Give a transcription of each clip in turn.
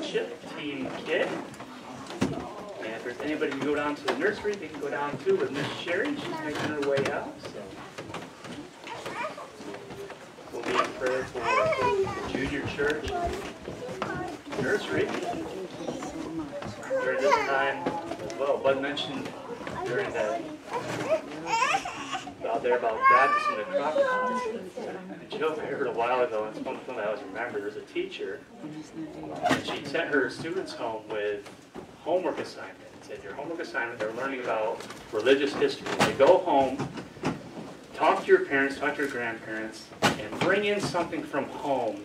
Chip Team Kid. And if there's anybody who can go down to the nursery, they can go down too with Miss Sherry. She's making her way out. So we'll be in prayer for the junior church nursery during this time well. Bud mentioned during that out there about baptism and crocodiles. A joke I heard a while ago, and it's one thing I always remember. There's a teacher, and she sent her students home with homework assignments. And your homework assignment, they're learning about religious history. They go home, talk to your parents, talk to your grandparents, and bring in something from home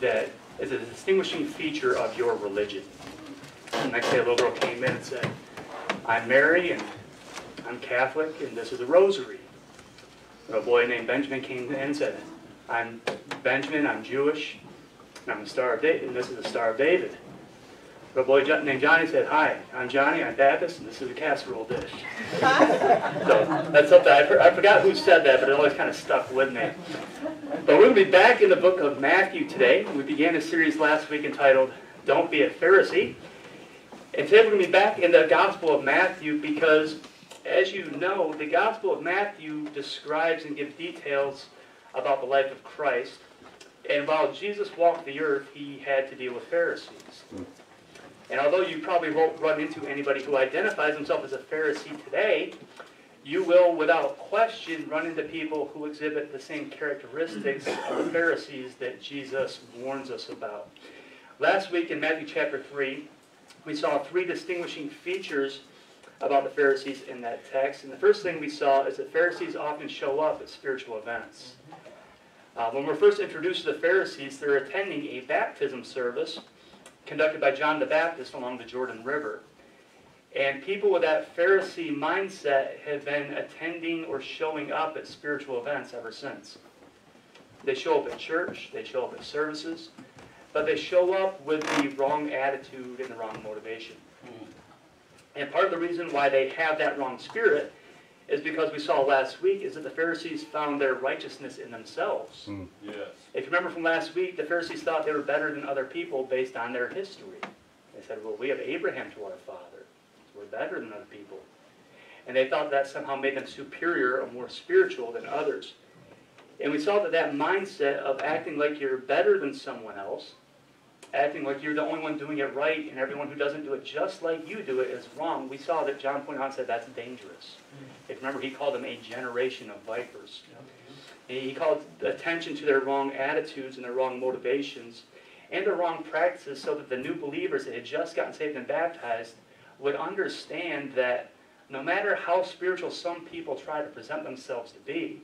that is a distinguishing feature of your religion. The next day, a little girl came in and said, I'm Mary, and I'm Catholic, and this is a rosary. A boy named Benjamin came in and said, I'm Benjamin, I'm Jewish, and I'm the Star of David, and this is the Star of David. A boy named Johnny said, Hi, I'm Johnny, I'm Baptist, and this is a casserole dish. so that's something, I, I forgot who said that, but it always kind of stuck with me. But we're going to be back in the book of Matthew today. We began a series last week entitled, Don't Be a Pharisee. And today we're going to be back in the Gospel of Matthew because as you know, the Gospel of Matthew describes and gives details about the life of Christ. And while Jesus walked the earth, he had to deal with Pharisees. And although you probably won't run into anybody who identifies himself as a Pharisee today, you will, without question, run into people who exhibit the same characteristics of the Pharisees that Jesus warns us about. Last week in Matthew chapter 3, we saw three distinguishing features about the Pharisees in that text. And the first thing we saw is that Pharisees often show up at spiritual events. Uh, when we're first introduced to the Pharisees, they're attending a baptism service conducted by John the Baptist along the Jordan River. And people with that Pharisee mindset have been attending or showing up at spiritual events ever since. They show up at church, they show up at services, but they show up with the wrong attitude and the wrong motivation. And part of the reason why they have that wrong spirit is because we saw last week is that the Pharisees found their righteousness in themselves. Mm. Yes. If you remember from last week, the Pharisees thought they were better than other people based on their history. They said, well, we have Abraham to our father. So we're better than other people. And they thought that somehow made them superior or more spiritual than others. And we saw that that mindset of acting like you're better than someone else acting like you're the only one doing it right and everyone who doesn't do it just like you do it is wrong. We saw that John pointed out and said that's dangerous. Mm. If remember, he called them a generation of vipers. He called attention to their wrong attitudes and their wrong motivations and their wrong practices so that the new believers that had just gotten saved and baptized would understand that no matter how spiritual some people try to present themselves to be,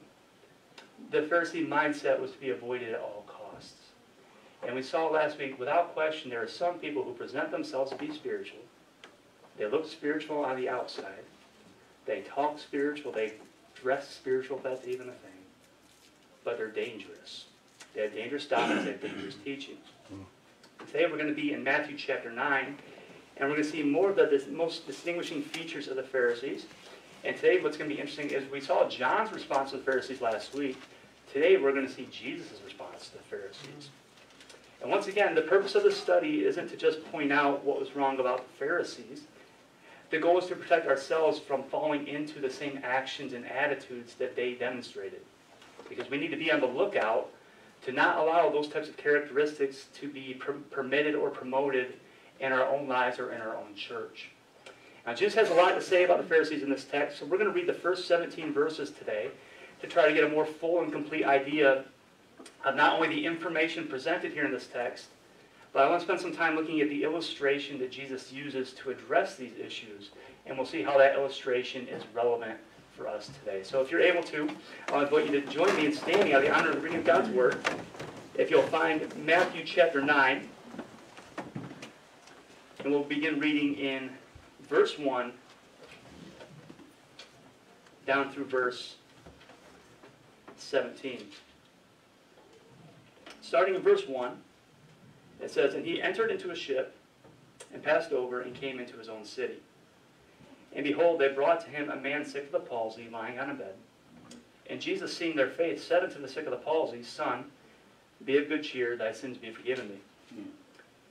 the Pharisee mindset was to be avoided at all. And we saw last week, without question, there are some people who present themselves to be spiritual. They look spiritual on the outside. They talk spiritual. They dress spiritual, that's even a thing. But they're dangerous. They have dangerous doctrines. They have dangerous teachings. Today we're going to be in Matthew chapter 9, and we're going to see more of the most distinguishing features of the Pharisees. And today what's going to be interesting is we saw John's response to the Pharisees last week. Today we're going to see Jesus' response to the Pharisees. And once again, the purpose of the study isn't to just point out what was wrong about the Pharisees. The goal is to protect ourselves from falling into the same actions and attitudes that they demonstrated. Because we need to be on the lookout to not allow those types of characteristics to be per permitted or promoted in our own lives or in our own church. Now, Jesus has a lot to say about the Pharisees in this text, so we're going to read the first 17 verses today to try to get a more full and complete idea of not only the information presented here in this text, but I want to spend some time looking at the illustration that Jesus uses to address these issues, and we'll see how that illustration is relevant for us today. So if you're able to, I invite you to join me in standing out of the honor of reading God's Word. If you'll find Matthew chapter 9, and we'll begin reading in verse 1 down through verse 17 starting in verse 1, it says, And he entered into a ship and passed over and came into his own city. And behold, they brought to him a man sick of the palsy, lying on a bed. And Jesus, seeing their faith, said unto the sick of the palsy, Son, be of good cheer, thy sins be forgiven thee. Hmm.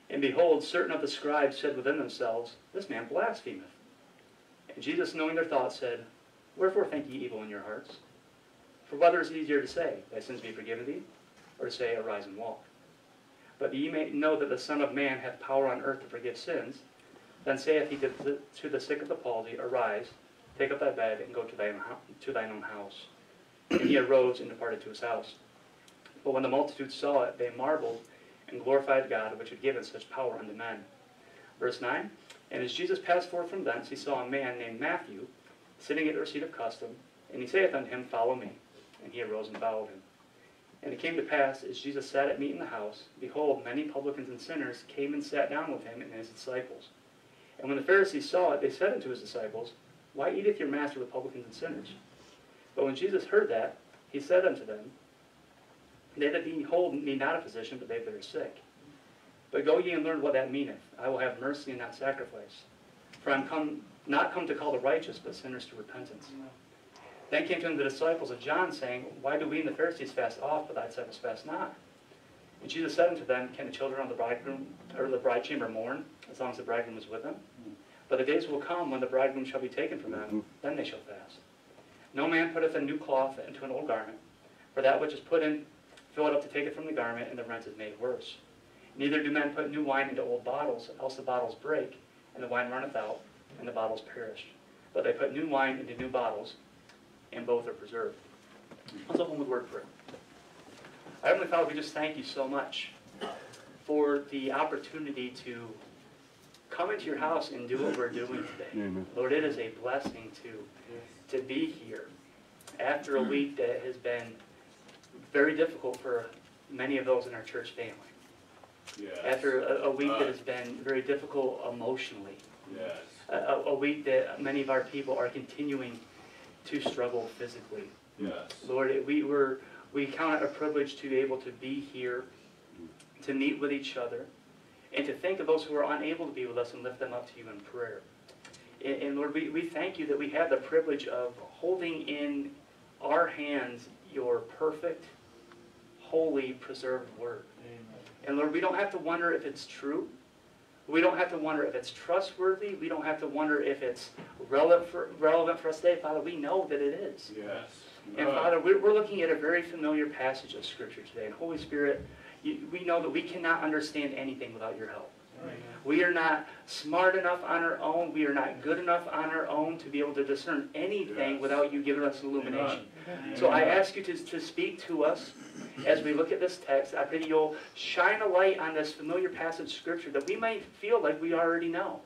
And behold, certain of the scribes said within themselves, This man blasphemeth. And Jesus, knowing their thoughts, said, Wherefore think ye evil in your hearts? For whether is easier to say, Thy sins be forgiven thee, or say, Arise and walk? But ye may know that the Son of Man hath power on earth to forgive sins, then saith he to the, sick of the palsy, Arise, take up thy bed, and go to thine, to thine own house. And he arose and departed to his house. But when the multitude saw it, they marveled and glorified God, which had given such power unto men. Verse 9 And as Jesus passed forth from thence, he saw a man named Matthew sitting at the seat of custom, and he saith unto him, Follow me. And he arose and followed him. And it came to pass, as Jesus sat at meat in the house, behold, many publicans and sinners came and sat down with him and his disciples. And when the Pharisees saw it, they said unto his disciples, Why eateth your master with publicans and sinners? But when Jesus heard that, he said unto them, They that behold need not a physician, but they that are sick. But go ye and learn what that meaneth. I will have mercy and not sacrifice. For I am come, not come to call the righteous, but sinners to repentance. Then came to him the disciples of John, saying, Why do we and the Pharisees fast oft, but thy disciples fast not? And Jesus said unto them, Can the children of the bridegroom or the bride chamber mourn, as long as the bridegroom is with them? But the days will come when the bridegroom shall be taken from them, then they shall fast. No man putteth a new cloth into an old garment, for that which is put in fill it up to take it from the garment, and the rent is made worse. Neither do men put new wine into old bottles, else the bottles break, and the wine runneth out, and the bottles perish. But they put new wine into new bottles, and both are preserved. Let's open with word prayer. Heavenly Father, we just thank you so much for the opportunity to come into your house and do what we're doing today. Amen. Lord, it is a blessing to, to be here after a week that has been very difficult for many of those in our church family. Yes. After a, a week that has uh. been very difficult emotionally. Yes. A a week that many of our people are continuing to struggle physically. Yes. Lord, it- we were, we count it a privilege to be able to be here, to meet with each other, and to think of those who are unable to be with us and lift them up to you in prayer. And, and Lord, we, we thank you that we have the privilege of holding in our hands your perfect, holy, preserved word. And Lord, we don't have to wonder if it's true. We don't have to wonder if it's trustworthy. We don't have to wonder if it's relevant for, relevant for us today. Father, we know that it is. Yes. And Father, we're, we're looking at a very familiar passage of Scripture today. And Holy Spirit, we know that we cannot understand anything without your help. We are not smart enough on our own. We are not good enough on our own to be able to discern anything Yes. without you giving us illumination. Amen. So I ask you to, to speak to us as we look at this text. I pray that you'll shine a light on this familiar passage of Scripture that we might feel like we already know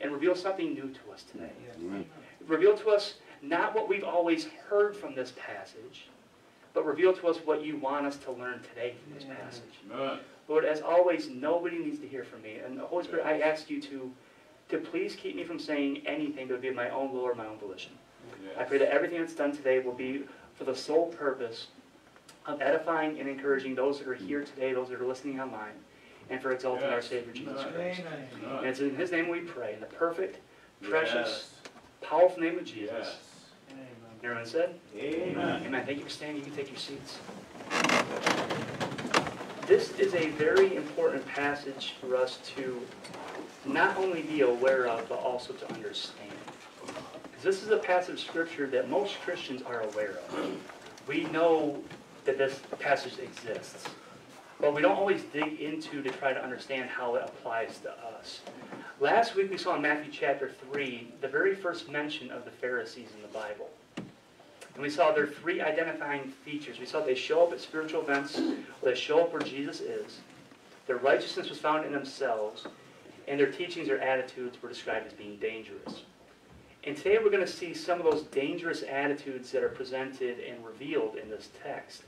and reveal something new to us today. Amen. Reveal to us not what we've always heard from this passage, but reveal to us what you want us to learn today from this passage. Amen. Lord, as always, nobody needs to hear from me. And the Holy Spirit, I ask you to, to please keep me from saying anything that would be of my own will or my own volition. Yes. I pray that everything that's done today will be for the sole purpose of edifying and encouraging those that are here mm. today, those that are listening online, and for exalting our Savior Jesus Amen. Christ. And Amen. it's in His name we pray, in the perfect, precious, Yes. powerful name of Jesus. Everyone said, Amen. Amen. Thank you for standing. You can take your seats. This is a very important passage for us to not only be aware of, but also to understand. Because this is a passage of Scripture that most Christians are aware of. We know that this passage exists, but we don't always dig into to try to understand how it applies to us. Last week we saw in Matthew chapter 3 the very first mention of the Pharisees in the Bible. And we saw their three identifying features. We saw they show up at spiritual events, they show up where Jesus is. Their righteousness was found in themselves, and their teachings or attitudes were described as being dangerous. And today we're going to see some of those dangerous attitudes that are presented and revealed in this text.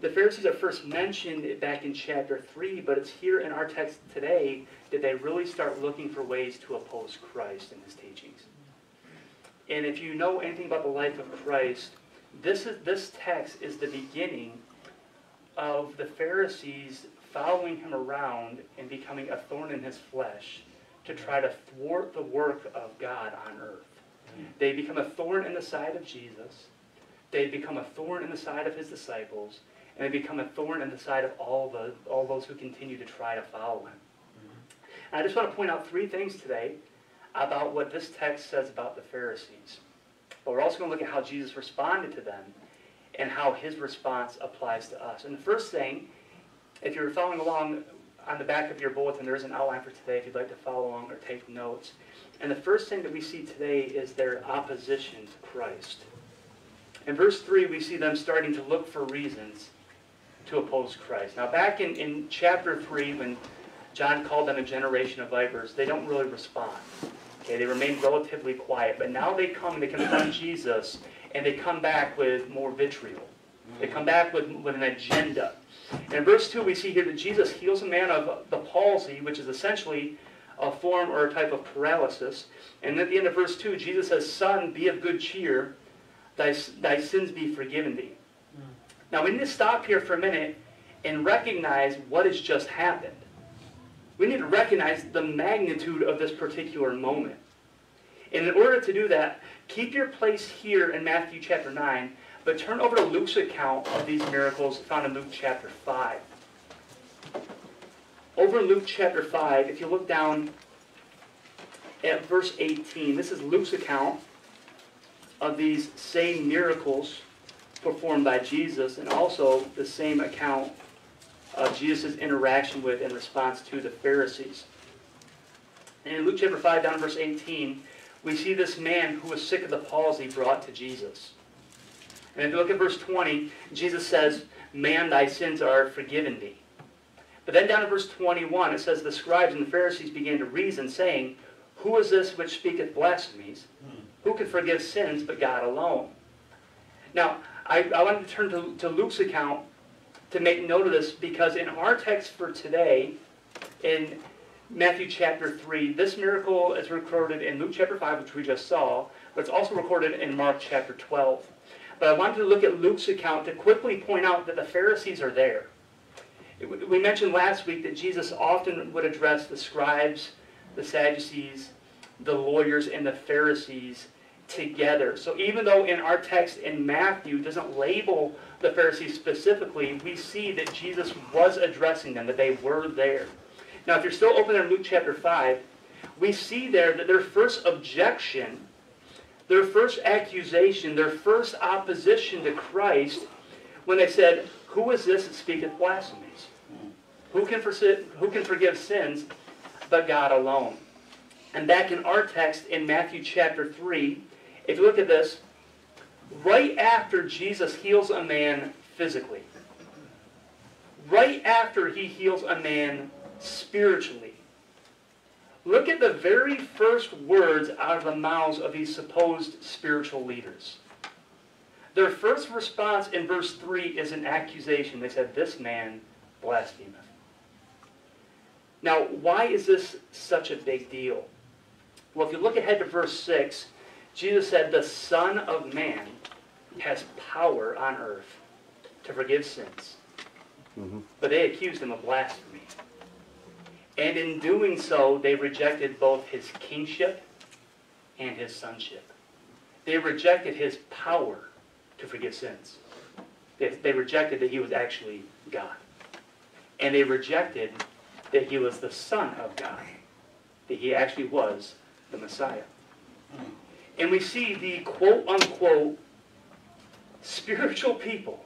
The Pharisees are first mentioned back in chapter 3, but it's here in our text today that they really start looking for ways to oppose Christ and his teachings. And if you know anything about the life of Christ, this is this text is the beginning of the Pharisees following him around and becoming a thorn in his flesh to try to thwart the work of God on earth. They become a thorn in the side of Jesus. They become a thorn in the side of his disciples, and they become a thorn in the side of all, the, all those who continue to try to follow him. And I just want to point out three things today about what this text says about the Pharisees. But we're also going to look at how Jesus responded to them and how his response applies to us. And the first thing, if you're following along on the back of your bulletin, there is an outline for today if you'd like to follow along or take notes. And the first thing that we see today is their opposition to Christ. In verse 3, we see them starting to look for reasons to oppose Christ. Now, back in, in chapter 3, when John called them a generation of vipers, they don't really respond. Okay, they remain relatively quiet. But now they come and they confront Jesus, and they come back with more vitriol. They come back with, with an agenda. And in verse 2, we see here that Jesus heals a man of the palsy, which is essentially a form or a type of paralysis. And at the end of verse 2, Jesus says, Son, be of good cheer, thy, thy sins be forgiven thee. Hmm. Now we need to stop here for a minute and recognize what has just happened. We need to recognize the magnitude of this particular moment. And in order to do that, keep your place here in Matthew chapter 9, but turn over to Luke's account of these miracles found in Luke chapter 5. Over in Luke chapter 5, if you look down at verse 18, this is Luke's account of these same miracles performed by Jesus and also the same account of Jesus' interaction with and response to the Pharisees. And in Luke chapter 5, down verse 18, we see this man who was sick of the palsy brought to Jesus. And if you look at verse 20, Jesus says, Man, thy sins are forgiven thee. But then down in verse 21, it says, The scribes and the Pharisees began to reason, saying, Who is this which speaketh blasphemies? Who can forgive sins but God alone? Now, I, I wanted to turn to, to Luke's account to make note of this because in our text for today, in Matthew chapter 3, this miracle is recorded in Luke chapter 5, which we just saw, but it's also recorded in Mark chapter 12. But I wanted to look at Luke's account to quickly point out that the Pharisees are there. We mentioned last week that Jesus often would address the scribes, the Sadducees, the lawyers, and the Pharisees together. So even though in our text in Matthew doesn't label the Pharisees specifically, we see that Jesus was addressing them, that they were there. Now, if you're still open in Luke chapter 5, we see there that their first objection, their first accusation, their first opposition to Christ, when they said, Who is this that speaketh blasphemies? Who can, who can forgive sins but God alone? And back in our text in Matthew chapter 3, if you look at this, right after Jesus heals a man physically, right after he heals a man spiritually, look at the very first words out of the mouths of these supposed spiritual leaders. Their first response in verse 3 is an accusation. They said, This man blasphemeth. Now, why is this such a big deal? Well, if you look ahead to verse 6, Jesus said, The Son of Man has power on earth to forgive sins. Mm-hmm. But they accused him of blasphemy. And in doing so, they rejected both his kingship and his sonship. They rejected his power to forgive sins. They, they rejected that he was actually God. And they rejected that he was the Son of God, that he actually was the Messiah. And we see the quote unquote spiritual people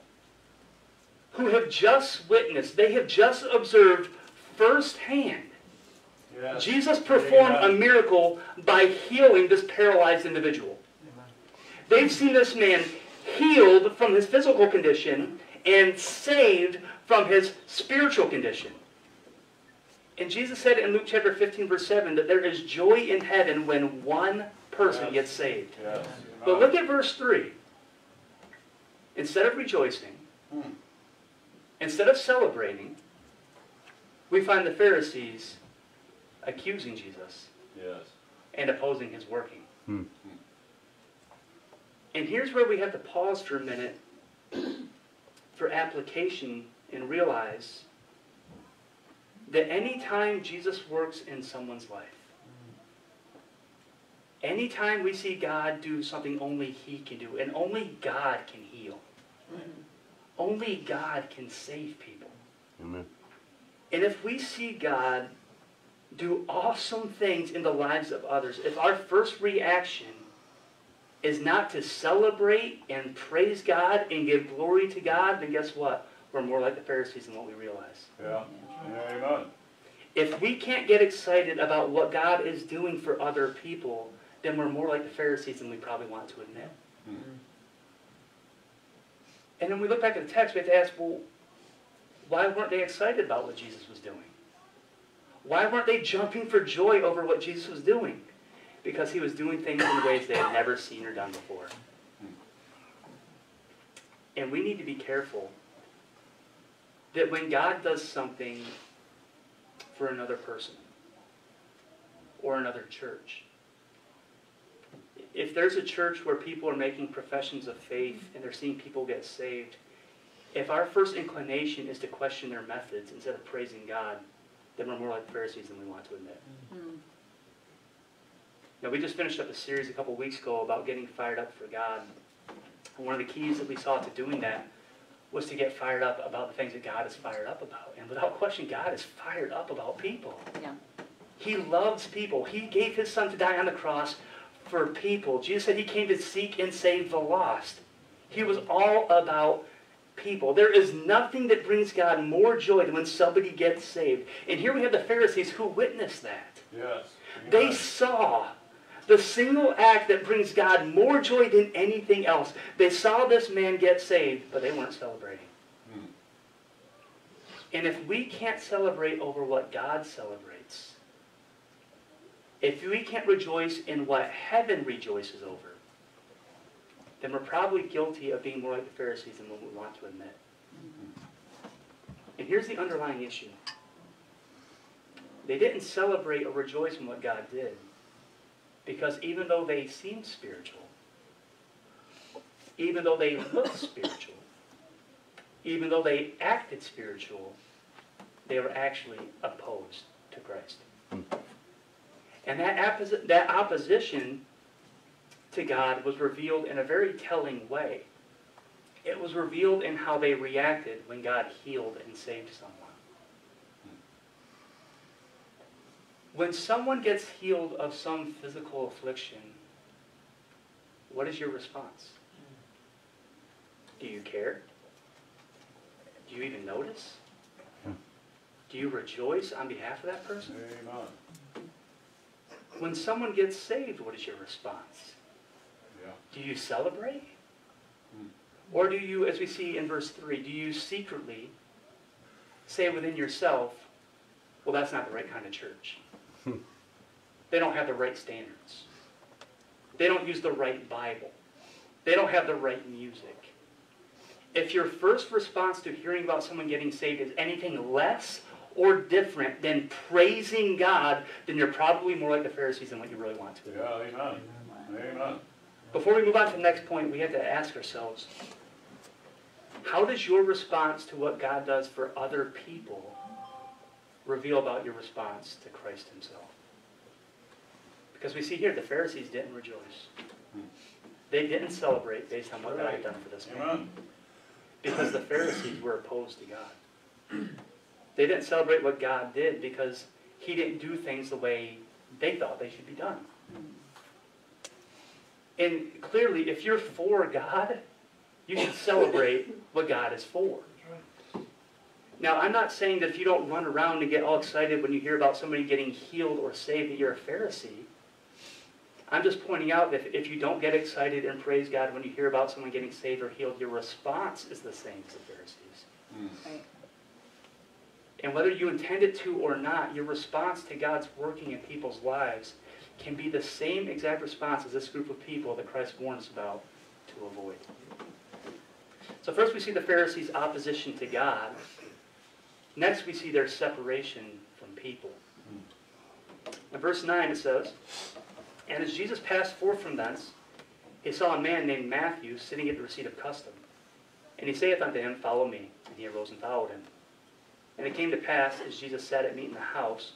who have just witnessed, they have just observed firsthand. Yes. Jesus performed Amen. a miracle by healing this paralyzed individual. Amen. They've seen this man healed from his physical condition and saved from his spiritual condition. And Jesus said in Luke chapter 15, verse 7, that there is joy in heaven when one person yes. gets saved. Yes. But look at verse 3. Instead of rejoicing, hmm. instead of celebrating, we find the Pharisees accusing Jesus yes. and opposing his working. Hmm. And here's where we have to pause for a minute for application and realize that anytime Jesus works in someone's life, anytime we see God do something only He can do, and only God can heal, mm-hmm. Only God can save people. Amen. And if we see God do awesome things in the lives of others, if our first reaction is not to celebrate and praise God and give glory to God, then guess what? We're more like the Pharisees than what we realize. Yeah. Amen. If we can't get excited about what God is doing for other people, then we're more like the Pharisees than we probably want to admit. Mhm. And then we look back at the text, we have to ask, well, why weren't they excited about what Jesus was doing? Why weren't they jumping for joy over what Jesus was doing? Because he was doing things in ways they had never seen or done before. And we need to be careful that when God does something for another person or another church, if there's a church where people are making professions of faith and they're seeing people get saved, if our first inclination is to question their methods instead of praising God, then we're more like Pharisees than we want to admit. Hmm. Now, we just finished up a series a couple weeks ago about getting fired up for God. And one of the keys that we saw to doing that was to get fired up about the things that God is fired up about. And without question, God is fired up about people. Yeah. He loves people. He gave his son to die on the cross for people. Jesus said he came to seek and save the lost. He was all about people. There is nothing that brings God more joy than when somebody gets saved. And here we have the Pharisees who witnessed that. Yes. They saw the single act that brings God more joy than anything else. They saw this man get saved, but they weren't celebrating. Hmm. And if we can't celebrate over what God celebrates, if we can't rejoice in what heaven rejoices over, then we're probably guilty of being more like the Pharisees than what we want to admit. And here's the underlying issue. They didn't celebrate or rejoice in what God did. Because even though they seemed spiritual, even though they looked spiritual, even though they acted spiritual, they were actually opposed to Christ. Hmm. And that, that opposition to God was revealed in a very telling way. It was revealed in how they reacted when God healed and saved someone. When someone gets healed of some physical affliction, what is your response? Do you care? Do you even notice? Hmm. Do you rejoice on behalf of that person? Amen. When someone gets saved, what is your response? Yeah. Do you celebrate? Hmm. Or do you, as we see in verse 3, do you secretly say within yourself, well, that's not the right kind of church? they don't have the right standards. They don't use the right Bible. They don't have the right music. If your first response to hearing about someone getting saved is anything less or different than praising God, then you're probably more like the Pharisees than what you really want to. Yeah. Amen. Amen. Before we move on to the next point, we have to ask ourselves, how does your response to what God does for other people reveal about your response to Christ himself? Because we see here the Pharisees didn't rejoice. They didn't celebrate based on what God had done for this man. Because the Pharisees were opposed to God. They didn't celebrate what God did because he didn't do things the way they thought they should be done. And clearly, if you're for God, you should celebrate what God is for. Now, I'm not saying that if you don't run around and get all excited when you hear about somebody getting healed or saved, that you're a Pharisee. I'm just pointing out that if you don't get excited and praise God when you hear about someone getting saved or healed, your response is the same as the Pharisees. Hmm. Right. And whether you intend it to or not, your response to God's working in people's lives can be the same exact response as this group of people that Christ warns about to avoid. So first we see the Pharisees' opposition to God. Next we see their separation from people. In verse 9 it says, And as Jesus passed forth from thence, he saw a man named Matthew sitting at the receipt of custom. And he saith unto him, Follow me. And he arose and followed him. And it came to pass, as Jesus sat at meat in the house,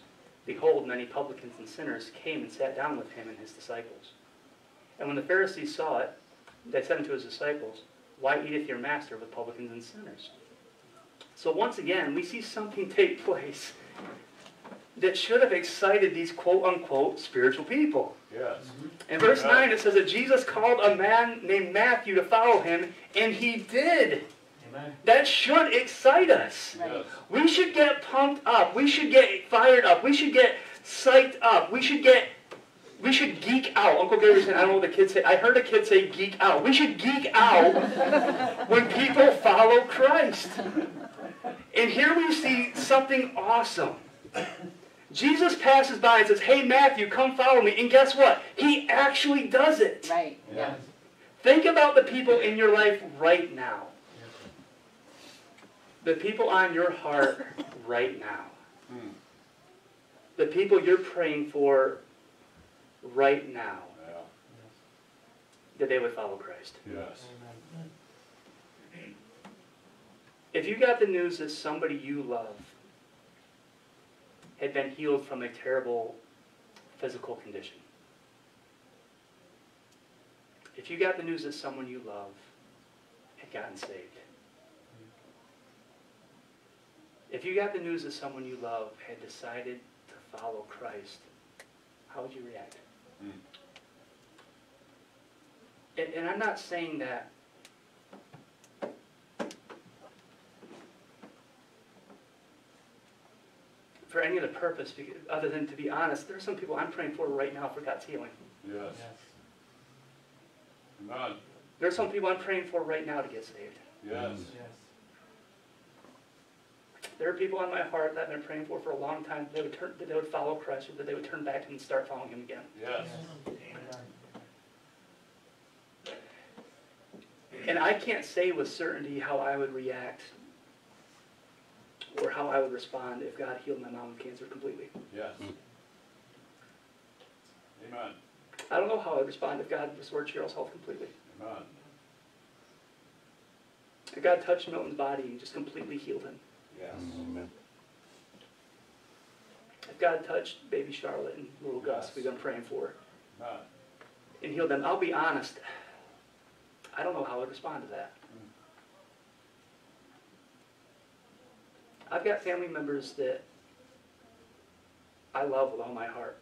behold, many publicans and sinners came and sat down with him and his disciples. And when the Pharisees saw it, they said unto his disciples, Why eateth your master with publicans and sinners? So once again, we see something take place that should have excited these quote unquote spiritual people. Yes. In verse Yeah. 9, it says that Jesus called a man named Matthew to follow him, and he did. Amen. That should excite us. Right. We should get pumped up. We should get fired up. We should get psyched up. We should get, we should geek out. Uncle Gary said, I don't know what the kids say. I heard a kid say geek out. We should geek out when people follow Christ. And here we see something awesome. Jesus passes by and says, Hey, Matthew, come follow me. And guess what? He actually does it. Right. Yeah. Think about the people in your life right now. The people on your heart right now. Hmm. The people you're praying for right now. Yeah. That they would follow Christ. Yes. Amen. If you got the news that somebody you love had been healed from a terrible physical condition, if you got the news that someone you love had gotten saved, if you got the news that someone you love had decided to follow Christ, how would you react? Hmm. And, and I'm not saying that for any other purpose, because, other than to be honest, there are some people I'm praying for right now for God's healing. Yes. Yes. Amen. There are some people I'm praying for right now to get saved. Yes. Yes. There are people on my heart that I've been praying for for a long time that they would turn, that they would follow Christ, or that they would turn back and start following Him again. Yes. Amen. And I can't say with certainty how I would react or how I would respond if God healed my mom of cancer completely. Yes. Amen. I don't know how I'd respond if God restored Cheryl's health completely. Amen. If God touched Milton's body and just completely healed him. Yes. If God touched baby Charlotte and little Gus, Yes. we've been praying for, Amen. and healed them, I'll be honest, I don't know how I'd respond to that. I've got family members that I love with all my heart.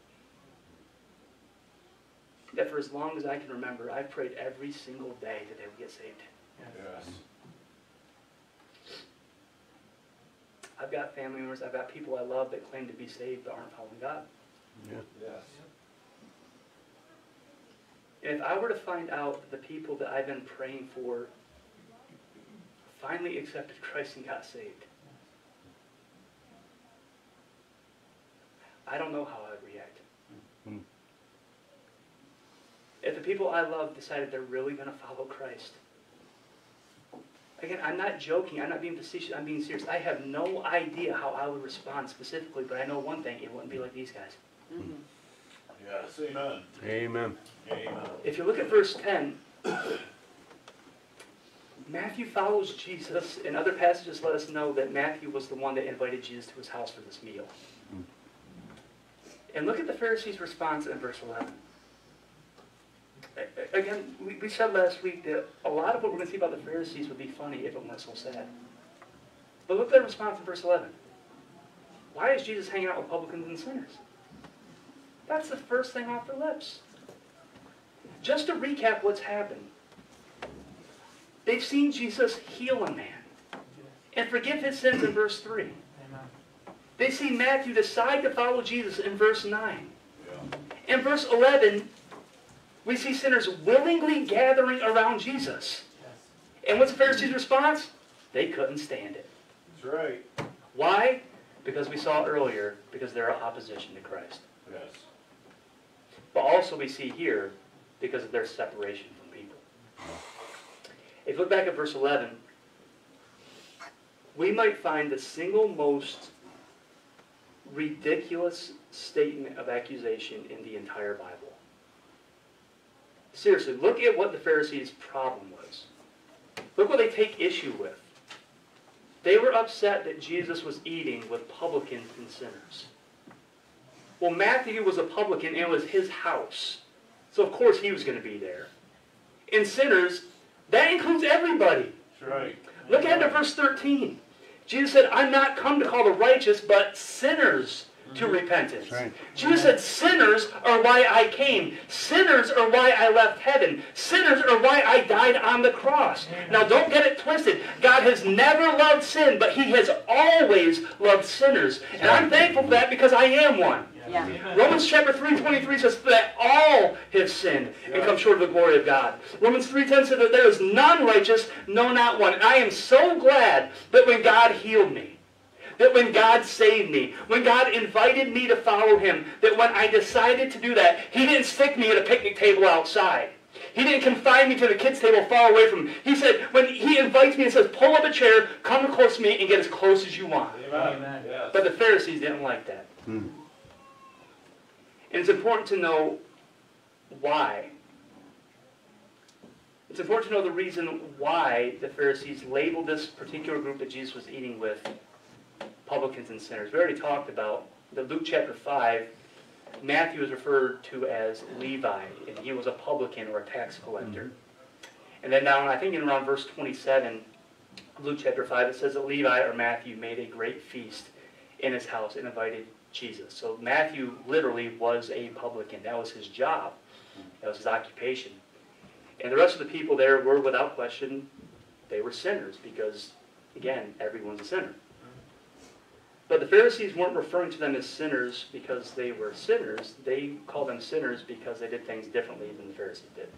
That for as long as I can remember, I've prayed every single day that they would get saved. Yes. I've got family members, I've got people I love that claim to be saved but aren't following God. Yeah. Yes. If I were to find out that the people that I've been praying for finally accepted Christ and got saved, I don't know how I would react. Hmm. If the people I love decided they're really going to follow Christ, again, I'm not joking, I'm not being facetious, I'm being serious. I have no idea how I would respond specifically, but I know one thing, it wouldn't be like these guys. Mhm. Yes. Amen. Amen. Amen. If you look at verse 10, Matthew follows Jesus, and other passages let us know that Matthew was the one that invited Jesus to his house for this meal. And look at the Pharisees' response in verse 11. Again, we, we said last week that a lot of what we're going to see about the Pharisees would be funny if it weren't so sad. But look at their response in verse 11. Why is Jesus hanging out with publicans and sinners? That's the first thing off their lips. Just to recap what's happened. They've seen Jesus heal a man and forgive his sins in verse 3. Amen. They see Matthew decide to follow Jesus in verse 9. Yeah. In verse 11, we see sinners willingly gathering around Jesus. And what's the Pharisees' response? They couldn't stand it. That's right. Why? Because we saw earlier, because their opposition to Christ. Yes. But also we see here, because of their separation from people. If you look back at verse 11, we might find the single most ridiculous statement of accusation in the entire Bible. Seriously, look at what the Pharisees' problem was. Look what they take issue with. They were upset that Jesus was eating with publicans and sinners. Well, Matthew was a publican and it was his house. So, of course, he was going to be there. And sinners, That includes everybody. That's right. Look at verse 13. Jesus said, I'm not come to call the righteous, but sinners to mm-hmm. repentance. Right. Jesus said, Sinners are why I came. Sinners are why I left heaven. Sinners are why I died on the cross. Mm-hmm. Now, don't get it twisted. God has never loved sin, but He has always loved sinners. And I'm thankful for that because I am one. Yeah. Romans chapter 3.23 says that all have sinned and come short of the glory of God. Romans 3.10 says that there is none righteous, no not one. And I am so glad that when God healed me, that when God saved me, when God invited me to follow Him, that when I decided to do that, He didn't stick me at a picnic table outside. He didn't confine me to the kids' table far away from him. He said, when He invites me and says, pull up a chair, come close to me, and get as close as you want. Amen. But the Pharisees didn't like that. Hmm. And it's important to know why. It's important to know the reason why the Pharisees labeled this particular group that Jesus was eating with publicans and sinners. We already talked about the Luke chapter 5. Matthew is referred to as Levi, and he was a publican or a tax collector. Mm-hmm. And then down, I think in around verse 27, Luke chapter 5, it says that Levi or Matthew made a great feast in his house and invited Jesus. So Matthew literally was a publican. That was his job. That was his occupation. And the rest of the people there were, without question, they were sinners because, again, everyone's a sinner. But the Pharisees weren't referring to them as sinners because they were sinners. They called them sinners because they did things differently than the Pharisees did.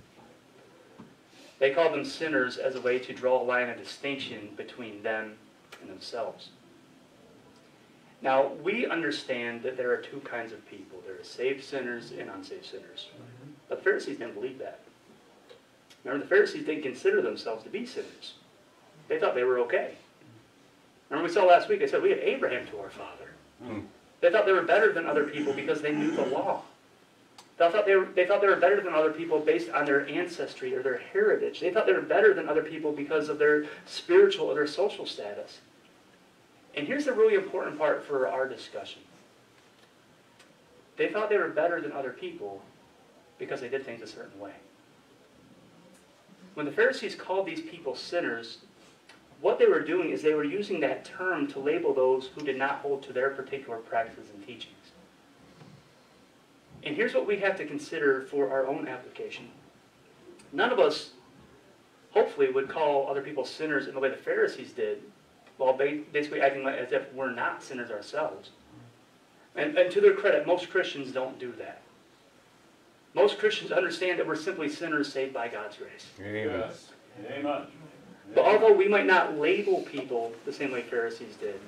They called them sinners as a way to draw a line of distinction between them and themselves. Now, we understand that there are two kinds of people. There are saved sinners and unsaved sinners. Mm-hmm. But the Pharisees didn't believe that. Remember, the Pharisees didn't consider themselves to be sinners. They thought they were okay. Remember we saw last week, they said, we have Abraham to our father. Hmm. They thought they were better than other people because they knew the law. They thought they, were, they thought they were better than other people based on their ancestry or their heritage. They thought they were better than other people because of their spiritual or their social status. And here's the really important part for our discussion. They thought they were better than other people because they did things a certain way. When the Pharisees called these people sinners, what they were doing is they were using that term to label those who did not hold to their particular practices and teachings. And here's what we have to consider for our own application. None of us, hopefully, would call other people sinners in the way the Pharisees did, while basically acting like, as if we're not sinners ourselves. And, and to their credit, most Christians don't do that. Most Christians understand that we're simply sinners saved by God's grace. Amen. Yes. Amen. But although we might not label people the same way Pharisees did,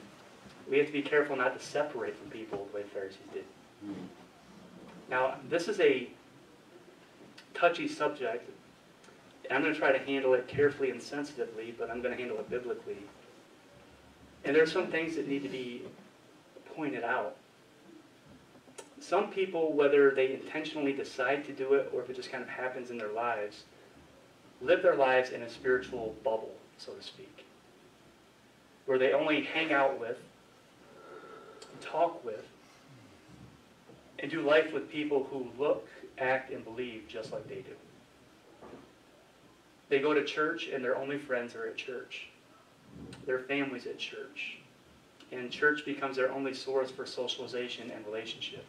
we have to be careful not to separate from people the way Pharisees did. Now, this is a touchy subject. and I'm going to try to handle it carefully and sensitively, but I'm going to handle it biblically. And there are some things that need to be pointed out. Some people, whether they intentionally decide to do it or if it just kind of happens in their lives, live their lives in a spiritual bubble, so to speak, where they only hang out with, talk with, and do life with people who look, act, and believe just like they do. They go to church and their only friends are at church. Their families at church. And church becomes their only source for socialization and relationship.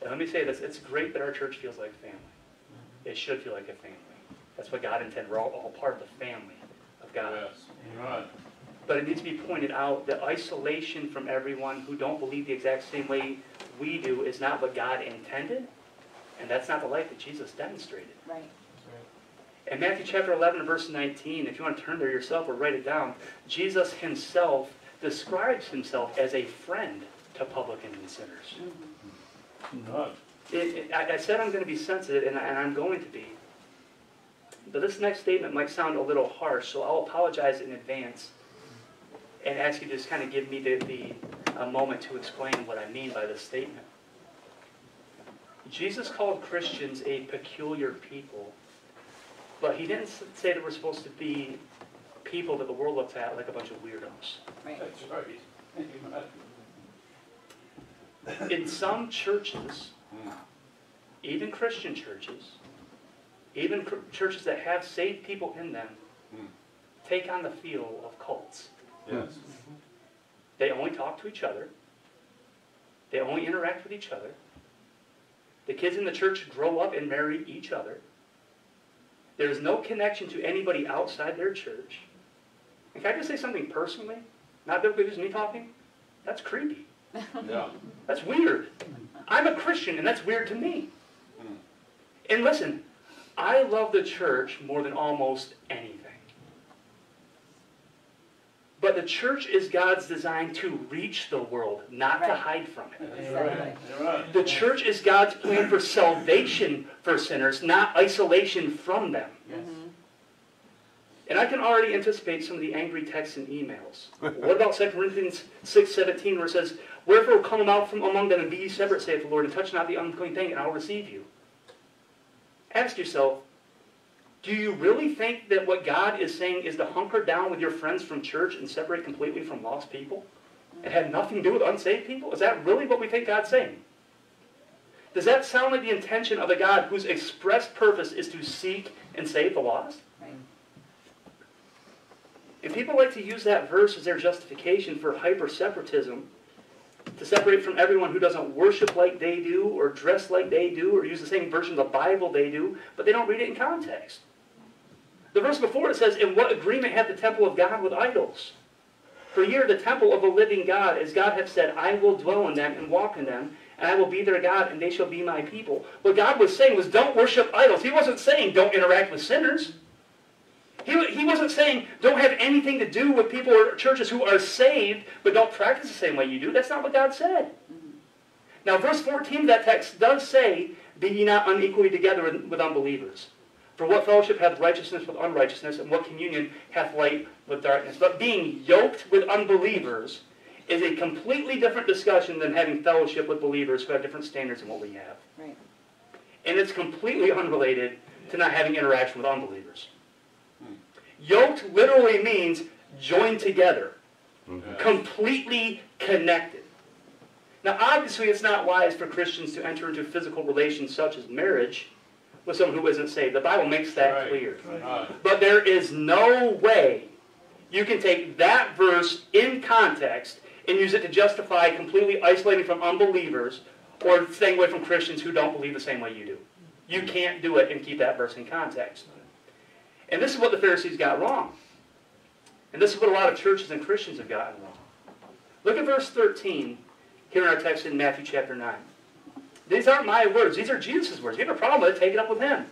And let me say this, it's great that our church feels like family. It should feel like a family. That's what God intended. We're all, all part of the family of God. Yes. Right. But it needs to be pointed out that isolation from everyone who don't believe the exact same way we do is not what God intended, and that's not the life that Jesus demonstrated. Right. In Matthew chapter 11, verse 19, if you want to turn there yourself or write it down, Jesus himself describes himself as a friend to publicans and sinners. Mm-hmm. Right. It, it, I, I said I'm going to be sensitive, and, I, and I'm going to be. But this next statement might sound a little harsh, so I'll apologize in advance and ask you to just kind of give me the, the a moment to explain what I mean by this statement. Jesus called Christians a peculiar people, but he didn't say that we're supposed to be people that the world looks at like a bunch of weirdos. Right. That's right. In some churches, even Christian churches, even cr- churches that have saved people in them, Hmm. take on the feel of cults. Yes. They only talk to each other. They only interact with each other. The kids in the church grow up and marry each other. There is no connection to anybody outside their church. And can I just say something personally? Not biblically, just me talking? That's creepy. Yeah. That's weird. I'm a Christian, and that's weird to me. Hmm. And listen, I love the church more than almost anything. But the church is God's design to reach the world, not to hide from it. Right. Right. The church is God's plan for salvation for sinners, not isolation from them. Yes. Mm-hmm. And I can already anticipate some of the angry texts and emails. what about 2 Corinthians 6.17 where it says, Wherefore come out from among them and be ye separate, saith the Lord, and touch not the unclean thing, and I will receive you. Ask yourself, do you really think that what God is saying is to hunker down with your friends from church and separate completely from lost people? It had nothing to do with unsaved people? Is that really what we think God's saying? Does that sound like the intention of a God whose express purpose is to seek and save the lost? Right. And people like to use that verse as their justification for hyper separatism, to separate from everyone who doesn't worship like they do, or dress like they do, or use the same version of the Bible they do, but they don't read it in context. The verse before it says, In what agreement hath the temple of God with idols? For ye are the temple of the living God, as God hath said, I will dwell in them and walk in them, and I will be their God, and they shall be my people. What God was saying was, don't worship idols. He wasn't saying, don't interact with sinners. He, he wasn't saying don't have anything to do with people or churches who are saved but don't practice the same way you do. That's not what God said. Mm-hmm. Now, verse 14 of that text does say, Be ye not unequally together with, with unbelievers. For what fellowship hath righteousness with unrighteousness, and what communion hath light with darkness? But being yoked with unbelievers is a completely different discussion than having fellowship with believers who have different standards than what we have. Right. And it's completely unrelated to not having interaction with unbelievers. Yoked literally means joined together, completely connected. Now, obviously, it's not wise for Christians to enter into physical relations such as marriage with someone who isn't saved. The Bible makes that Right. clear. Right. But there is no way you can take that verse in context and use it to justify completely isolating from unbelievers or staying away from Christians who don't believe the same way you do. You mm. can't do it and keep that verse in context. And this is what the Pharisees got wrong. And this is what a lot of churches and Christians have gotten wrong. Look at verse 13 here in our text in Matthew chapter 9. These aren't my words, these are Jesus' words. If you have a problem with it, take it up with him.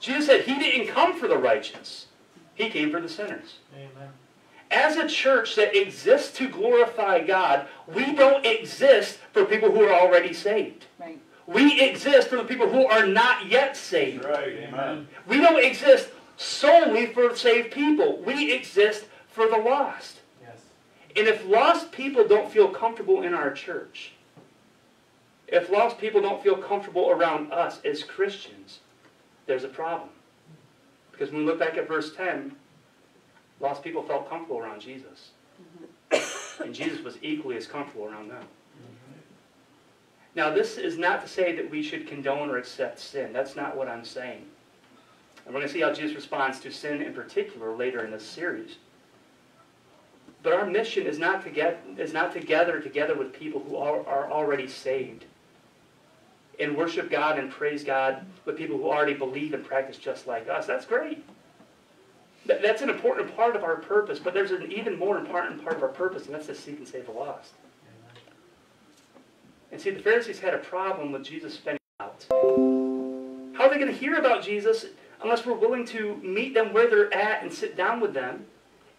Jesus said he didn't come for the righteous, he came for the sinners. Amen. As a church that exists to glorify God, we don't exist for people who are already saved. Right. We exist for the people who are not yet saved. Right. Amen. We don't exist solely for saved people. We exist for the lost. Yes. And if lost people don't feel comfortable in our church, if lost people don't feel comfortable around us as Christians, there's a problem. Because when we look back at verse 10, lost people felt comfortable around Jesus. Mm-hmm. And Jesus was equally as comfortable around them. Mm-hmm. Now, this is not to say that we should condone or accept sin. That's not what I'm saying. And we're going to see how Jesus responds to sin in particular later in this series. But our mission is not to get is not to gather together with people who are, are already saved and worship God and praise God with people who already believe and practice just like us. That's great. That's an important part of our purpose, but there's an even more important part of our purpose, and that's to seek and save the lost. And see, the Pharisees had a problem with Jesus spending out. How are they going to hear about Jesus unless we're willing to meet them where they're at and sit down with them,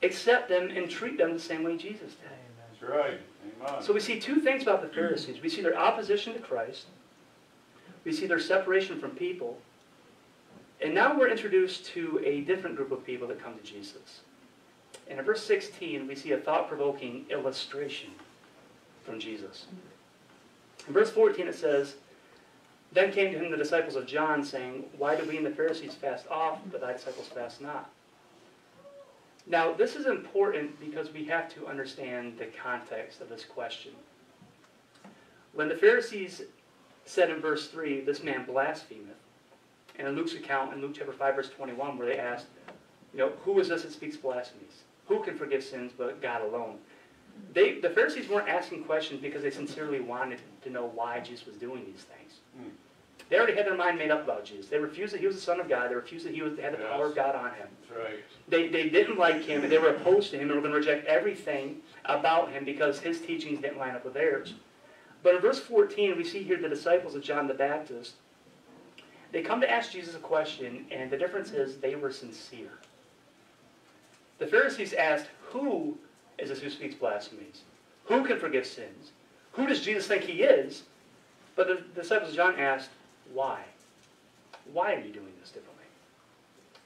accept them, and treat them the same way Jesus did? That's right. Amen. So we see two things about the Pharisees. We see their opposition to Christ. We see their separation from people. And now we're introduced to a different group of people that come to Jesus. And in verse 16, we see a thought-provoking illustration from Jesus. In verse 14, it says, Then came to him the disciples of John, saying, Why do we and the Pharisees fast oft, but thy disciples fast not? Now, this is important because we have to understand the context of this question. When the Pharisees said in verse 3, This man blasphemeth, and in Luke's account, in Luke chapter 5, verse 21, where they asked, You know, who is this that speaks blasphemies? Who can forgive sins but God alone? They, the Pharisees weren't asking questions because they sincerely wanted to know why Jesus was doing these things. Hmm. They already had their mind made up about Jesus. They refused that he was the Son of God. They refused that he was, had the power of God on him. That's right. They, they didn't like him and they were opposed to him and were going to reject everything about him because his teachings didn't line up with theirs. But in verse 14, we see here the disciples of John the Baptist. They come to ask Jesus a question, and the difference is they were sincere. The Pharisees asked, Who is this who speaks blasphemies? Who can forgive sins? Who does Jesus think he is? But the disciples of John asked, Why? Why are you doing this differently?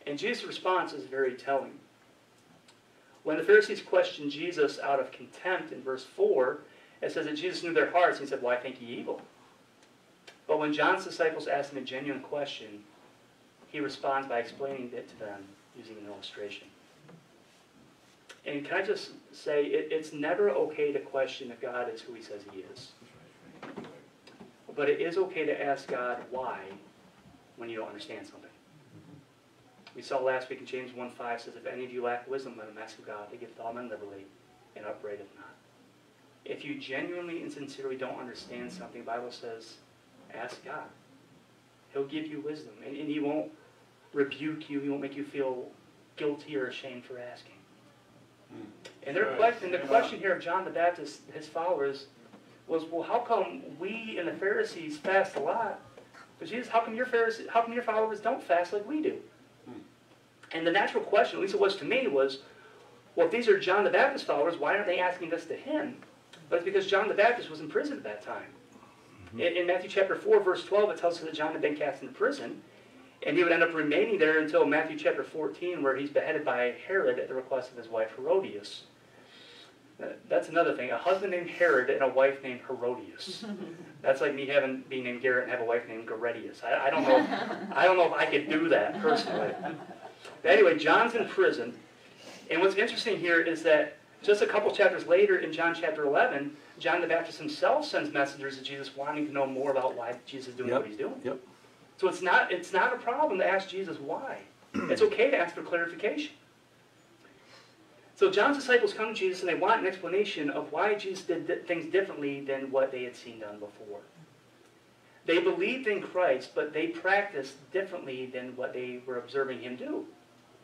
And Jesus' response is very telling. When the Pharisees questioned Jesus out of contempt in verse 4, it says that Jesus knew their hearts, and he said, Why think ye evil? But when John's disciples asked him a genuine question, he responds by explaining it to them using an illustration. And can I just say, it, it's never okay to question if God is who he says he is. But it is okay to ask God why when you don't understand something. We saw last week in James 1.5 says, If any of you lack wisdom, let him ask of God to give all men liberally and upbraideth not. If you genuinely and sincerely don't understand something, the Bible says, ask God. He'll give you wisdom. And, and he won't rebuke you. He won't make you feel guilty or ashamed for asking. Hmm. And their question, the question here of John the Baptist, his followers, was, well, how come we and the Pharisees fast a lot, but Jesus, how come your Pharisees, how come your followers don't fast like we do? Hmm. And the natural question, at least it was to me, was, well, if these are John the Baptist followers, why aren't they asking this to him? But it's because John the Baptist was in prison at that time. In, in Matthew chapter 4, verse 12, it tells us that John had been cast into prison, and he would end up remaining there until Matthew chapter 14, where he's beheaded by Herod at the request of his wife Herodias. That's another thing. A husband named Herod and a wife named Herodias. That's like me having being named Garrett and have a wife named Garetius. I, I don't know. I don't know if I could do that personally. But anyway, John's in prison, and what's interesting here is that just a couple chapters later, in John chapter 11, John the Baptist himself sends messengers to Jesus wanting to know more about why Jesus is doing Yep. what he's doing. Yep. So it's not it's not a problem to ask Jesus why. It's okay to ask for clarification. So John's disciples come to Jesus and they want an explanation of why Jesus did di- things differently than what they had seen done before. They believed in Christ, but they practiced differently than what they were observing him do.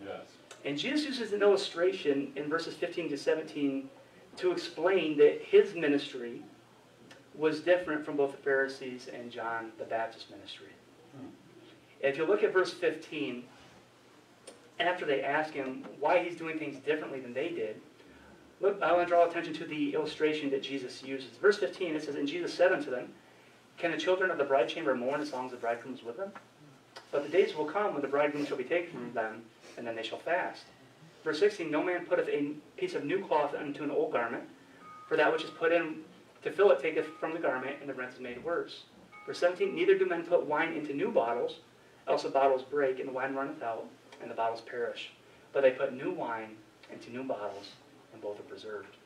Yes. And Jesus uses an illustration in verses 15 to 17 to explain that his ministry was different from both the Pharisees and John the Baptist ministry. Hmm. If you look at verse 15, after they ask him why he's doing things differently than they did, look, I want to draw attention to the illustration that Jesus uses. Verse 15, it says, And Jesus said unto them, Can the children of the bride chamber mourn as long as the bridegroom is with them? But the days will come when the bridegroom shall be taken from them, and then they shall fast. Verse 16, No man putteth a piece of new cloth unto an old garment, for that which is put in to fill it taketh from the garment, and the rent is made worse. Verse 17, Neither do men put wine into new bottles, else the bottles break, and the wine runneth out, and the bottles perish. But they put new wine into new bottles, and both are preserved.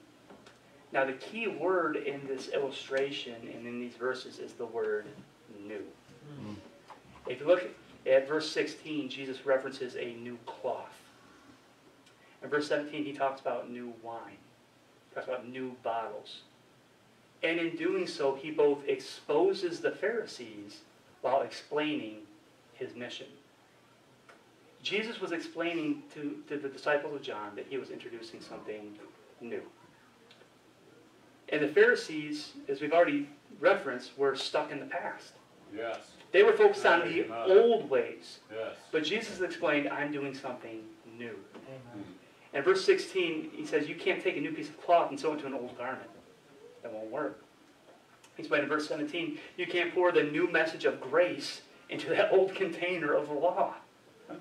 Now, the key word in this illustration and in these verses is the word new. Hmm. If you look at verse 16, Jesus references a new cloth. In verse 17, he talks about new wine. He talks about new bottles. And in doing so, he both exposes the Pharisees while explaining his mission. Jesus was explaining to, to the disciples of John that he was introducing something new. And the Pharisees, as we've already referenced, were stuck in the past. Yes. They were focused on the old ways. Yes. But Jesus explained, I'm doing something new. Hmm. And verse 16, he says, You can't take a new piece of cloth and sew it into an old garment. That won't work. He explained in verse 17, You can't pour the new message of grace into that old container of the law.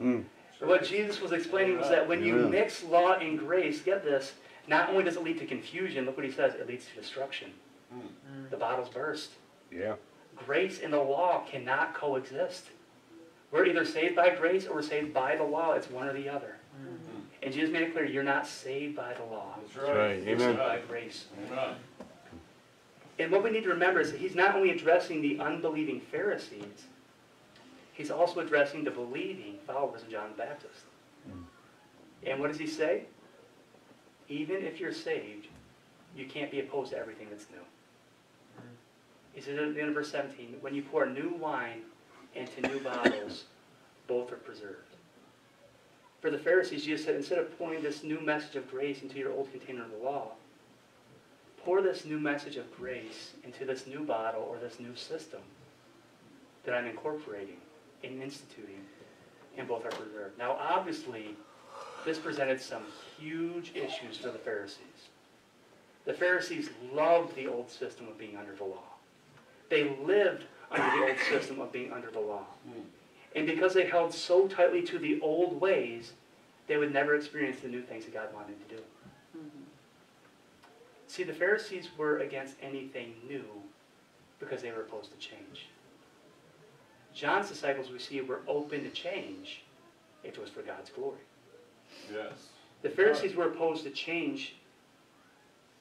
Mm. What Jesus was explaining was that when you Amen. mix law and grace, get this, not only does it lead to confusion, look what he says, it leads to destruction. Hmm. The bottles burst. Yeah. Grace and the law cannot coexist. We're either saved by grace or we're saved by the law. It's one or the other. Hmm. And Jesus made it clear, you're not saved by the law. That's That's right. right. You're Amen. saved by grace. Amen. And what we need to remember is that he's not only addressing the unbelieving Pharisees, he's also addressing the believing followers of John the Baptist. Mm. And what does he say? Even if you're saved, you can't be opposed to everything that's new. Mm. He says at the end of verse 17, when you pour new wine into new bottles, both are preserved. For the Pharisees, Jesus said, instead of pouring this new message of grace into your old container of the law, pour this new message of grace into this new bottle or this new system that I'm incorporating and instituting, and both are preserved. Now, obviously, this presented some huge issues for the Pharisees. The Pharisees loved the old system of being under the law. They lived under the old system of being under the law. And because they held so tightly to the old ways, they would never experience the new things that God wanted to do. See, the Pharisees were against anything new because they were opposed to change. John's disciples, we see, were open to change if it was for God's glory. Yes. The Pharisees were opposed to change,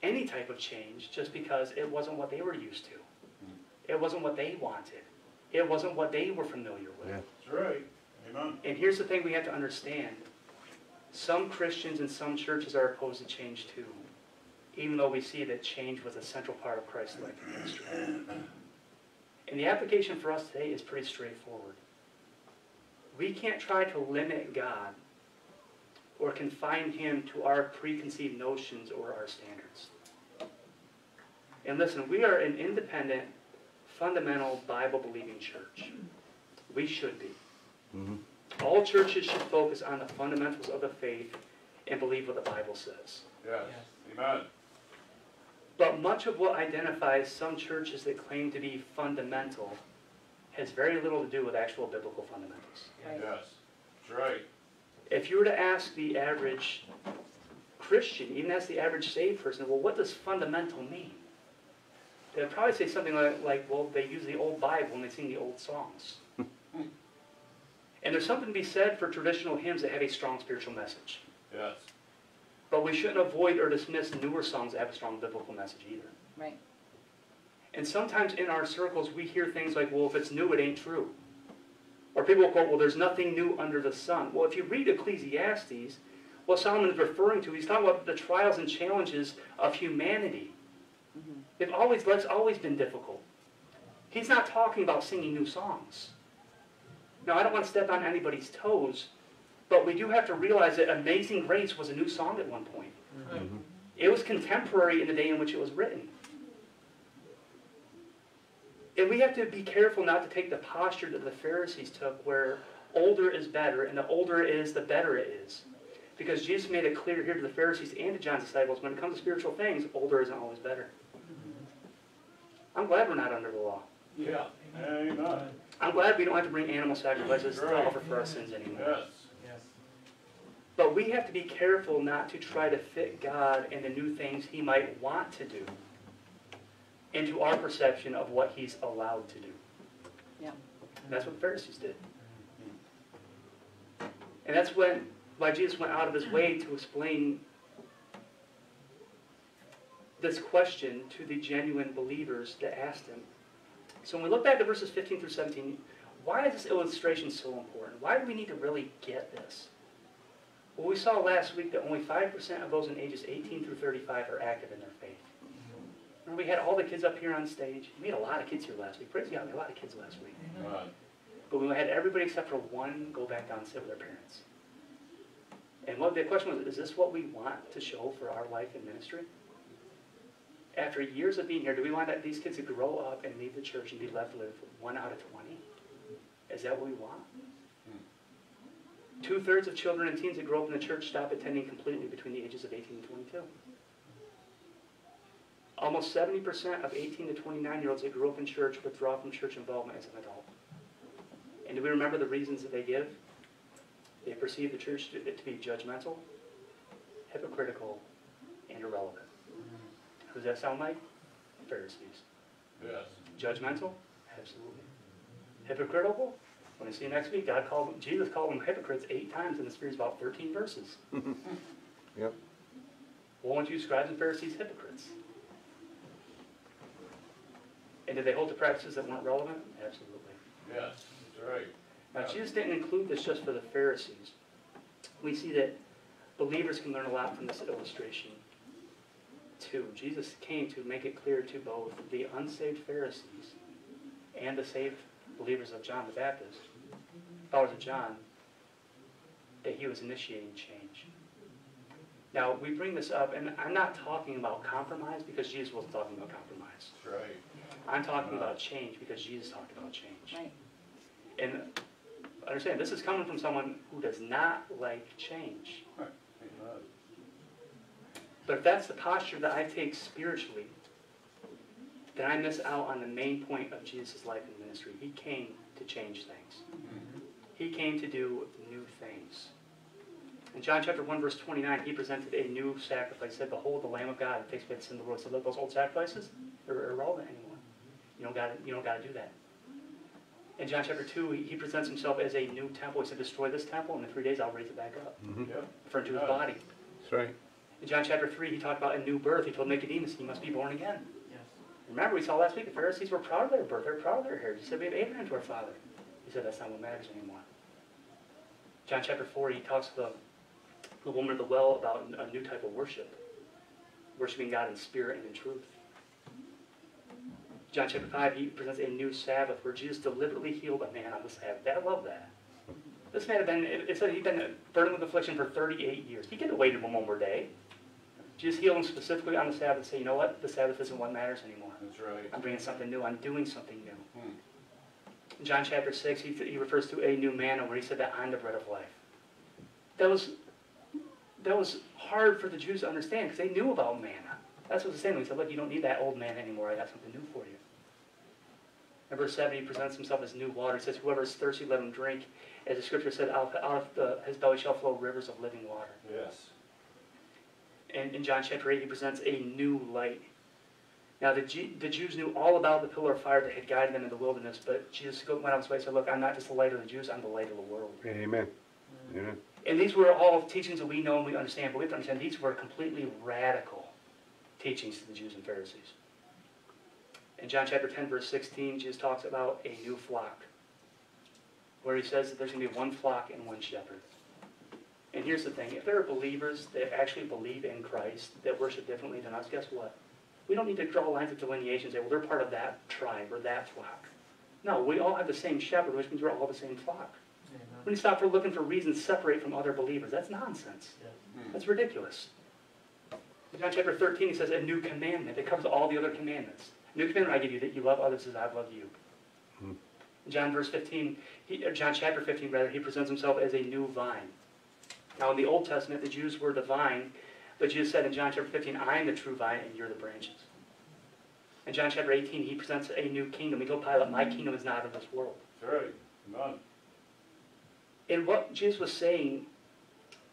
any type of change, just because it wasn't what they were used to. Mm. It wasn't what they wanted. It wasn't what they were familiar with. Yeah. That's right. Amen. And here's the thing we have to understand. Some Christians and some churches are opposed to change too, even though we see that change was a central part of Christ's life and ministry. And the application for us today is pretty straightforward. We can't try to limit God or confine him to our preconceived notions or our standards. And listen, we are an independent, fundamental, Bible-believing church. We should be. Mhm. All churches should focus on the fundamentals of the faith and believe what the Bible says. Yes. Amen. But much of what identifies some churches that claim to be fundamental has very little to do with actual biblical fundamentals. Right. Yes. That's right. If you were to ask the average Christian, even ask the average saved person, well, what does fundamental mean? They'd probably say something like, like, well, they use the old Bible and they sing the old songs. Hmm. and there's something to be said for traditional hymns that have a strong spiritual message. Yes. But we shouldn't avoid or dismiss newer songs that have a strong biblical message either. Right. And sometimes in our circles, we hear things like, well, if it's new, it ain't true. Or people will quote, well, there's nothing new under the sun. Well, if you read Ecclesiastes, what Solomon is referring to, he's talking about the trials and challenges of humanity. Mm-hmm. They've always, life's always been difficult. He's not talking about singing new songs. Now, I don't want to step on anybody's toes, but we do have to realize that Amazing Grace was a new song at one point. Mhm. It was contemporary in the day in which it was written. And we have to be careful not to take the posture that the Pharisees took, where older is better, and the older it is, the better it is. Because Jesus made it clear here to the Pharisees and to John's disciples when it comes to spiritual things, older isn't always better. I'm glad we're not under the law. Yeah. Amen. I'm glad we don't have to bring animal sacrifices to offer for our sins anymore. Yes. But we have to be careful not to try to fit God and the new things He might want to do into our perception of what He's allowed to do. Yeah. That's what Pharisees did. And that's when why Jesus went out of his way to explain this question to the genuine believers that asked him. So when we look back at verses 15 through 17, why is this illustration so important? Why do we need to really get this? Well, we saw last week that only 5% of those in ages 18 through 35 are active in their faith. Remember, we had all the kids up here on stage. We had a lot of kids here last week. Praise God, we had a lot of kids last week. But we had everybody except for one go back down and sit with their parents. And what the question was, is this what we want to show for our life and ministry? After years of being here, do we want that these kids to grow up and leave the church and be left with one out of 20? Is that what we want? Two thirds of children and teens that grow up in the church stop attending completely between the ages of 18 and 22. Almost 70% of 18 to 29 year olds that grew up in church withdraw from church involvement as an adult. And do we remember the reasons that they give? They perceive the church to, to be judgmental, hypocritical, and irrelevant. Who does that sound like? Pharisees. Yes. Judgmental? Absolutely. Hypocritical? When we see next week, God called them, Jesus called them hypocrites eight times in the series, about 13 verses. Yep. Well, weren't you scribes and Pharisees hypocrites? And did they hold to practices that weren't relevant? Absolutely. Yes. That's right. Now, Jesus didn't include this just for the Pharisees. We see that believers can learn a lot from this illustration too. Jesus came to make it clear to both the unsaved Pharisees and the saved believers of John the Baptist, followers of John, that he was initiating change. Now, we bring this up, and I'm not talking about compromise because Jesus wasn't talking about compromise. Right. I'm talking about change because Jesus talked about change. Right. And understand, this is coming from someone who does not like change. Amen. But if that's the posture that I take spiritually, then I miss out on the main point of Jesus' life and ministry. He came to change things. He came to do new things. In John chapter 1, verse 29, he presented a new sacrifice. He said, Behold the Lamb of God that takes away the sin of the world. So look, those old sacrifices are irrelevant anymore. You don't got you don't got to do that. In John chapter 2, he, he presents himself as a new temple. He said, Destroy this temple, and in three days I'll raise it back up. Mhm. Yep. Referring to his body. That's right. In John chapter 3, he talked about a new birth. He told Nicodemus he must be born again. Remember, we saw last week the Pharisees were proud of their birth. they're proud of their heritage. He said, We have Abraham to our father. He said, That's not what matters anymore. John chapter 4, he talks to the, the woman at the well about a new type of worship worshiping God in spirit and in truth. John chapter 5, he presents a new Sabbath where Jesus deliberately healed a man on the Sabbath. I love that. This man had been, it it said he'd been burdened with affliction for 38 years. He could have waited one more day. Jesus healed him specifically on the Sabbath and say, you know what? The Sabbath isn't what matters anymore. That's right. I'm bringing something new. I'm doing something new. Hmm. In John chapter 6, he, he refers to a new manna where he said that I'm the bread of life. That was, that was hard for the Jews to understand because they knew about manna. That's what he's saying. He said, look, you don't need that old manna anymore. I got something new for you. In verse 7, he presents himself as new water. He says, whoever is thirsty, let him drink. As the scripture said, out, out of the, his belly shall flow rivers of living water. Yes. And in John chapter 8, he presents a new light. Now, the, G- the Jews knew all about the pillar of fire that had guided them in the wilderness, but Jesus went on his way and said, Look, I'm not just the light of the Jews, I'm the light of the world. Amen. Mm-hmm. Amen. And these were all teachings that we know and we understand, but we have to understand these were completely radical teachings to the Jews and Pharisees. In John chapter 10, verse 16, Jesus talks about a new flock, where he says that there's going to be one flock and one shepherd. And here's the thing if there are believers that actually believe in Christ, that worship differently than us, guess what? We don't need to draw lines of delineation and say, well, they're part of that tribe or that flock. No, we all have the same shepherd, which means we're all the same flock. We need to stop for looking for reasons to separate from other believers. That's nonsense. Hmm. That's ridiculous. In John chapter 13, he says a new commandment that covers all the other commandments. A new commandment I give you that you love others as I've loved you. Hmm. John verse 15, he, John chapter 15 rather, he presents himself as a new vine. Now in the Old Testament, the Jews were the vine, but Jesus said in John chapter 15, I am the true vine and you're the branches. In John chapter 18, he presents a new kingdom. He told Pilate, my kingdom is not of this world. That's right. None. And what Jesus was saying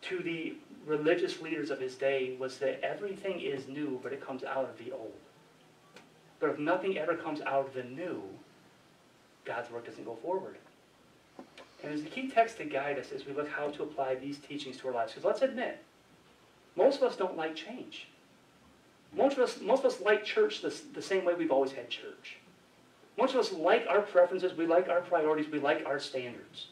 to the religious leaders of his day was that everything is new, but it comes out of the old. But if nothing ever comes out of the new, God's work doesn't go forward. And there's a key text to guide us as we look how to apply these teachings to our lives. Because let's admit, most of us don't like change. Most of us, most of us like church the, the same way we've always had church. Most of us like our preferences, we like our priorities, we like our standards.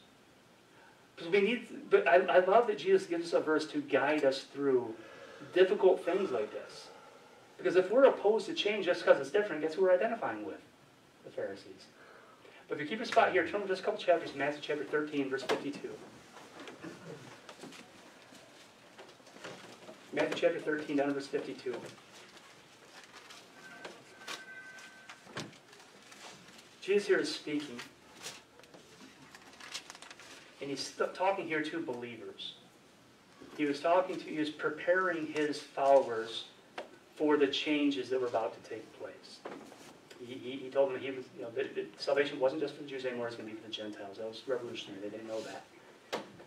Because we need, but I, I love that Jesus gives us a verse to guide us through difficult things like this. Because if we're opposed to change just because it's different, guess who we're identifying with? The Pharisees. But if you keep your spot here, turn just a couple chapters, Matthew chapter 13, verse 52. Matthew chapter 13, down to verse 52. Jesus here is speaking. And he's talking here to believers. He was talking to, he was preparing his followers for the changes that were about to take place. He, he, told them he was, you know, that, that salvation wasn't just for the Jews anymore, it's going to be for the Gentiles. That was revolutionary. They didn't know that.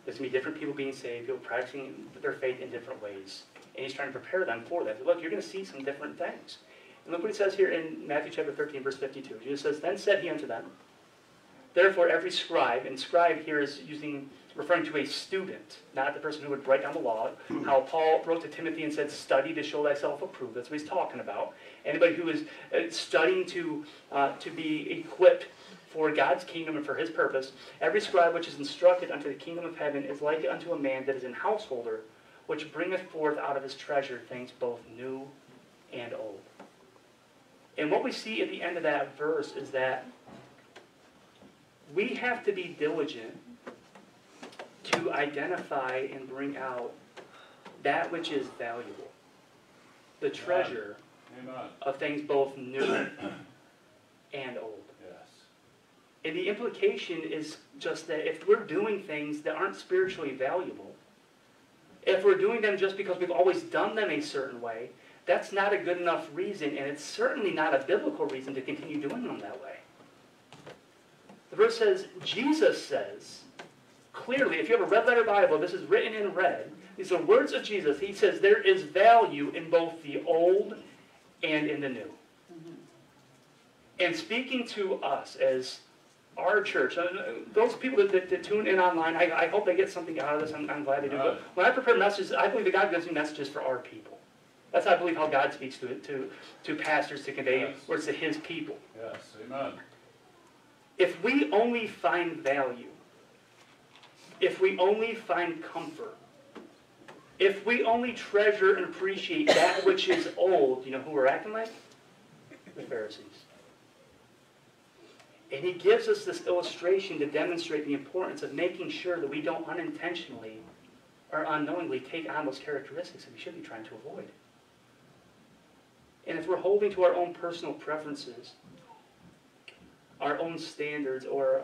There's going to be different people being saved, people practicing their faith in different ways. And he's trying to prepare them for that. Look, you're going to see some different things. And look what he says here in Matthew chapter 13, verse 52. Jesus says, Then said he unto them, Therefore every scribe, and scribe here is using referring to a student, not the person who would write down the law. How Paul wrote to Timothy and said, "Study to show thyself approved." That's what he's talking about. Anybody who is uh, studying to uh, to be equipped for God's kingdom and for His purpose, every scribe which is instructed unto the kingdom of heaven is like unto a man that is an householder, which bringeth forth out of his treasure things both new and old. And what we see at the end of that verse is that we have to be diligent to identify and bring out that which is valuable. The treasure Amen. of things both new and old. Yes. And the implication is just that if we're doing things that aren't spiritually valuable, if we're doing them just because we've always done them a certain way, that's not a good enough reason, and it's certainly not a biblical reason to continue doing them that way. The verse says, Jesus says, clearly, if you have a red letter Bible, this is written in red. These are words of Jesus. He says there is value in both the old and in the new. And speaking to us as our church, uh, those people that, that, that tune in online, I, I hope they get something out of this. I'm, I'm glad they do. But when I prepare messages, I believe that God gives me messages for our people. That's how I believe how God speaks to to to pastors to convey Yes. words to His people. Yes. Amen. If we only find value, if we only find comfort, if we only treasure and appreciate that which is old, you know who we're acting like? The Pharisees. And he gives us this illustration to demonstrate the importance of making sure that we don't unintentionally or unknowingly take on those characteristics that we should be trying to avoid. And if we're holding to our own personal preferences, our own standards, or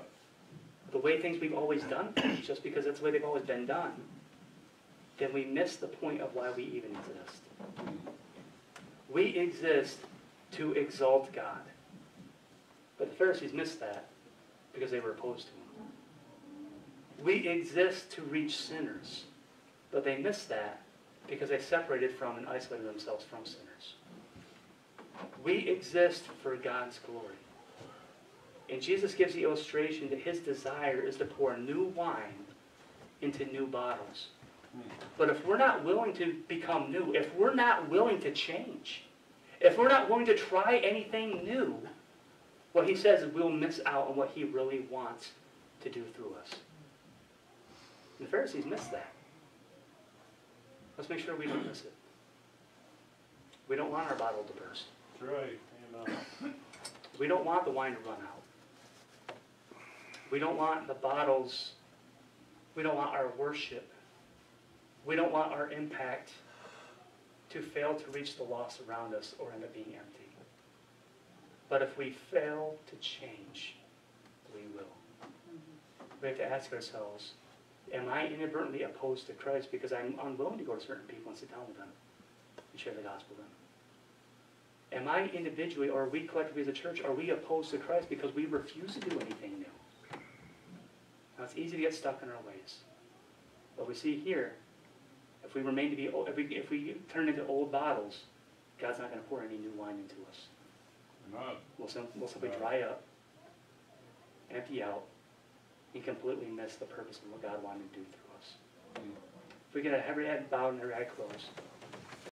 the way things we've always done just because that's the way they've always been done, then we miss the point of why we even exist. We exist to exalt God. But the Pharisees missed that because they were opposed to him. We exist to reach sinners, but they missed that because they separated from and isolated themselves from sinners. We exist for God's glory. And Jesus gives the illustration that his desire is to pour new wine into new bottles. But if we're not willing to become new, if we're not willing to change, if we're not willing to try anything new, what he says is we'll miss out on what he really wants to do through us. And the Pharisees missed that. Let's make sure we don't miss it. We don't want our bottle to burst. That's right. Amen. We don't want the wine to run out. We don't want the bottles, we don't want our worship, we don't want our impact to fail to reach the lost around us or end up being empty. But if we fail to change, we will. We have to ask ourselves, am I inadvertently opposed to Christ because I'm unwilling to go to certain people and sit down with them and share the gospel with them? Am I individually, or are we collectively as a church, are we opposed to Christ because we refuse to do anything new? Now, it's easy to get stuck in our ways. But we see here, if we remain to be, if we, if we turn into old bottles, God's not going to pour any new wine into us. Amen. We'll, sim- we'll simply dry up, empty out, and completely miss the purpose of what God wanted to do through us. Mm. If we get every head bowed and every eye closed,